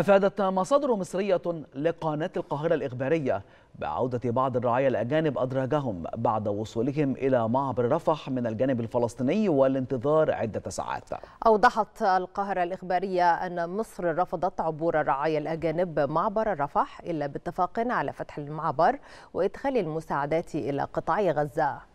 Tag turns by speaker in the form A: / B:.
A: أفادت مصادر مصرية لقناة القاهرة الإخبارية بعودة بعض الرعايا الأجانب أدراجهم بعد وصولهم إلى معبر رفح من الجانب الفلسطيني والانتظار عدة ساعات.
B: أوضحت القاهرة الإخبارية أن مصر رفضت عبور الرعايا الأجانب معبر رفح إلا باتفاق على فتح المعبر وإدخال المساعدات إلى قطاع غزة.